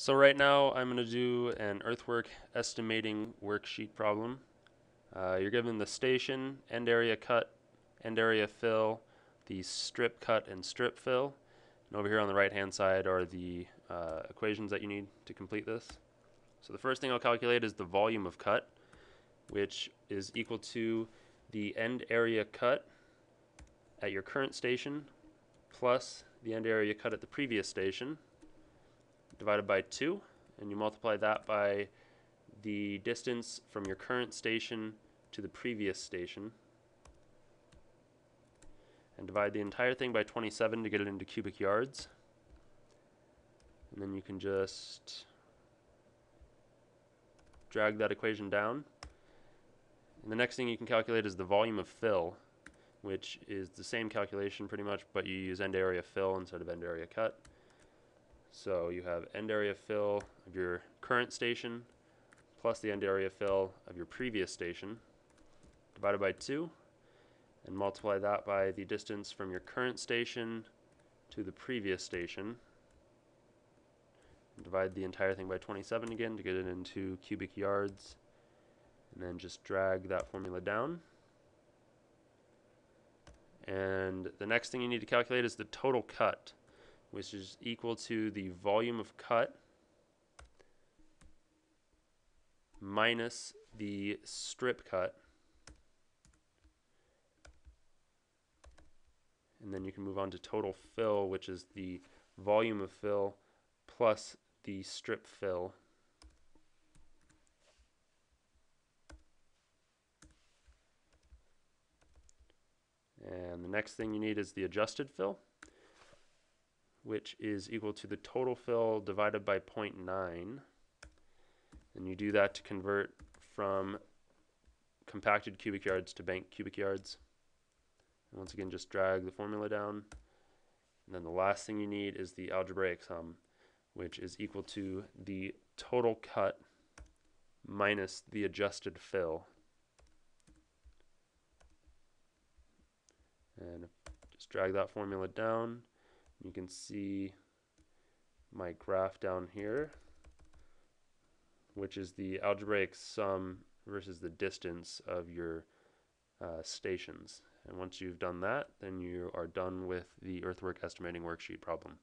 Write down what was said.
So right now I'm going to do an earthwork estimating worksheet problem. Uh, you're given the station, end area cut, end area fill, the strip cut and strip fill. And over here on the right hand side are the uh, equations that you need to complete this. So the first thing I'll calculate is the volume of cut, which is equal to the end area cut at your current station plus the end area cut at the previous station divided by 2, and you multiply that by the distance from your current station to the previous station, and divide the entire thing by 27 to get it into cubic yards. And then you can just drag that equation down. And the next thing you can calculate is the volume of fill, which is the same calculation pretty much, but you use end area fill instead of end area cut. So you have end area fill of your current station plus the end area fill of your previous station divided by 2 and multiply that by the distance from your current station to the previous station. And divide the entire thing by 27 again to get it into cubic yards and then just drag that formula down. And the next thing you need to calculate is the total cut which is equal to the volume of cut minus the strip cut. And then you can move on to total fill, which is the volume of fill plus the strip fill. And the next thing you need is the adjusted fill which is equal to the total fill divided by 0.9. And you do that to convert from compacted cubic yards to bank cubic yards. And once again, just drag the formula down. And then the last thing you need is the algebraic sum, which is equal to the total cut minus the adjusted fill. And just drag that formula down. You can see my graph down here, which is the algebraic sum versus the distance of your uh, stations. And once you've done that, then you are done with the earthwork estimating worksheet problem.